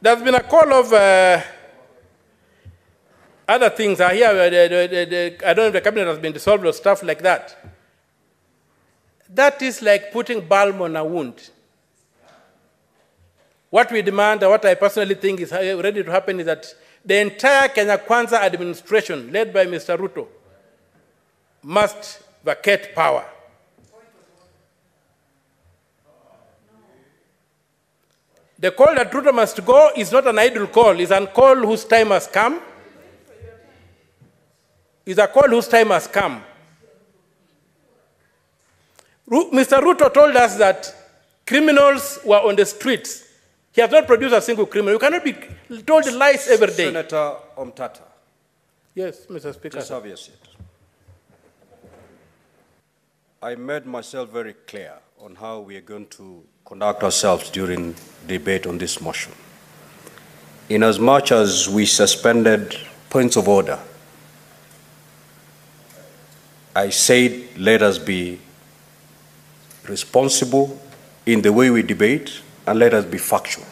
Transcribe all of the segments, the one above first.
There's been a call of uh, other things. I hear uh, I don't know if the cabinet has been dissolved or stuff like that. That is like putting balm on a wound. What we demand, and what I personally think is ready to happen, is that the entire Kenya Kwanza administration, led by Mr. Ruto, must vacate power. The call that Ruto must go is not an idle call, it's a call whose time has come. It's a call whose time has come. Mr. Ruto told us that criminals were on the streets. He has not produced a single criminal. You cannot be told lies every day. Senator Omtatah, Yes, Mr. Speaker. just have your seat. I made myself very clear on how we are going to conduct ourselves during debate on this motion. Inasmuch as much as we suspended points of order, I said let us be responsible in the way we debate and let us be factual.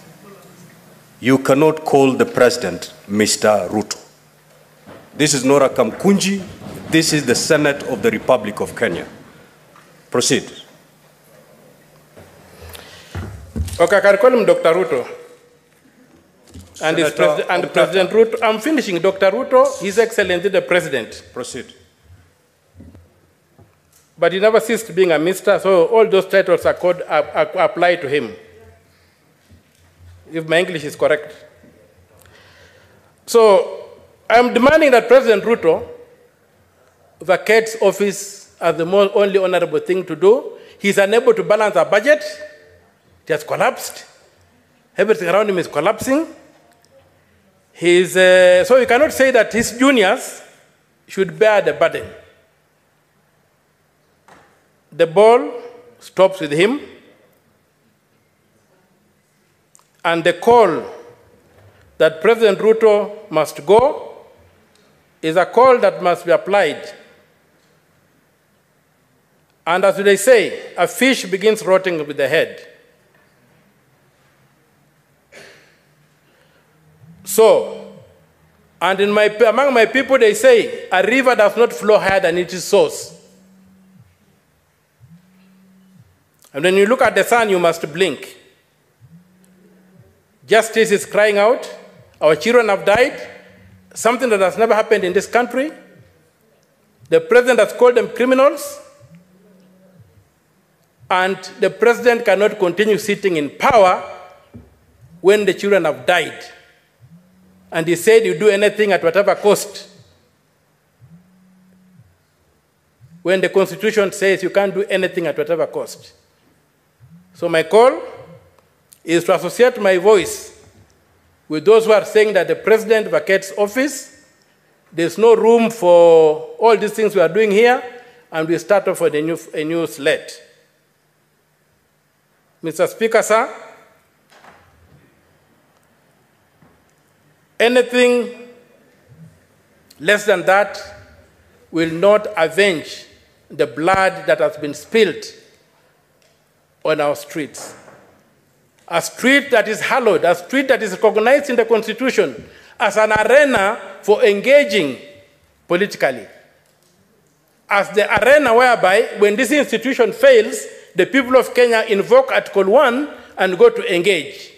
You cannot call the president Mr. Ruto. This is not a Kamkunji, this is the Senate of the Republic of Kenya. Proceed. Okay, I can call him Dr. Ruto. And, Senator president, and President Ruto, I'm finishing. Dr. Ruto, His Excellency the President. Proceed. But he never ceased being a minister, so all those titles are called, are, are, apply to him. If my English is correct. So I'm demanding that President Ruto vacates office as the most only honorable thing to do. He's unable to balance our budget. It has collapsed. Everything around him is collapsing. He's, uh, so you cannot say that his juniors should bear the burden. The ball stops with him, and the call that President Ruto must go is a call that must be applied. And as they say, a fish begins rotting with the head. So, and in my, among my people, they say, a river does not flow higher than its source. And when you look at the sun, you must blink. Justice is crying out. Our children have died. Something that has never happened in this country. The president has called them criminals. And the president cannot continue sitting in power when the children have died. And he said, You do anything at whatever cost. When the Constitution says you can't do anything at whatever cost. So, my call is to associate my voice with those who are saying that the president vacates office. There's no room for all these things we are doing here, and we start off with a new, a new slate. Mr. Speaker, sir, anything less than that will not avenge the blood that has been spilled on our streets. A street that is hallowed, a street that is recognized in the Constitution as an arena for engaging politically. As the arena whereby, when this institution fails, the people of Kenya invoke Article 1 and go to engage.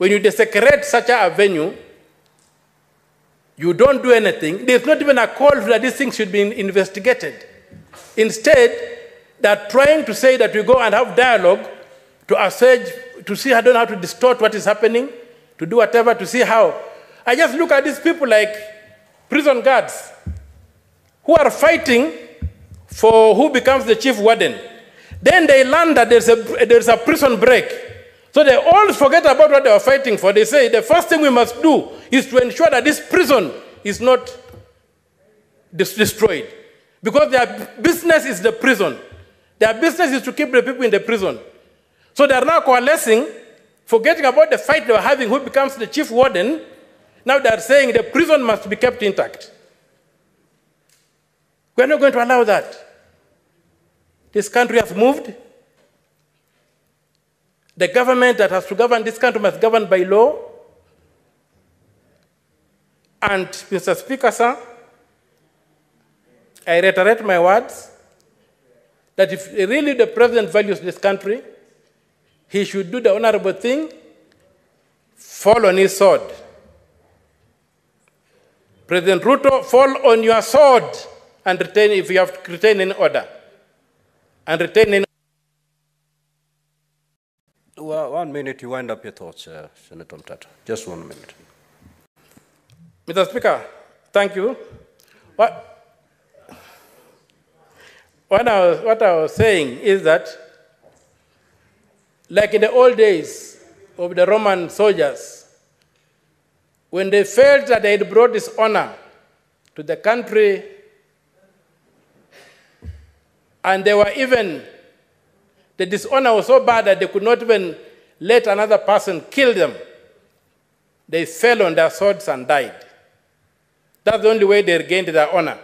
When you desecrate such a venue, you don't do anything. There's not even a call that these things should be investigated. Instead, they're trying to say that we go and have dialogue to assuage, to see, I don't how to distort what is happening, to do whatever, to see how. I just look at these people like prison guards who are fighting for who becomes the chief warden. Then they learn that there's a, there's a prison break. So they all forget about what they were fighting for. They say the first thing we must do is to ensure that this prison is not destroyed. Because their business is the prison. Their business is to keep the people in the prison. So they are now coalescing, forgetting about the fight they were having, who becomes the chief warden. Now they are saying the prison must be kept intact. We are not going to allow that. This country has moved. The government that has to govern this country must govern by law. And, Mr. Speaker, sir, I reiterate my words that if really the president values this country, he should do the honorable thing, fall on his sword. President Ruto, fall on your sword and retain, if you have to retain any order, and retain any Well, one minute, you wind up your thoughts, uh, Senator Mtata. Just one minute. Mr. Speaker, thank you. What, what, I was, what I was saying is that, like in the old days of the Roman soldiers, when they felt that they had brought dishonor to the country, and they were even, the dishonor was so bad that they could not even let another person kill them, they fell on their swords and died. That's the only way they regained their honor.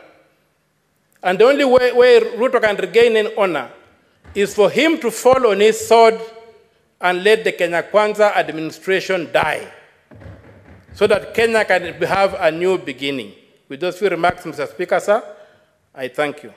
And the only way, way Ruto can regain an honor is for him to fall on his sword and let the Kenya Kwanza administration die so that Kenya can have a new beginning. With those few remarks, Mr. Speaker, sir, I thank you.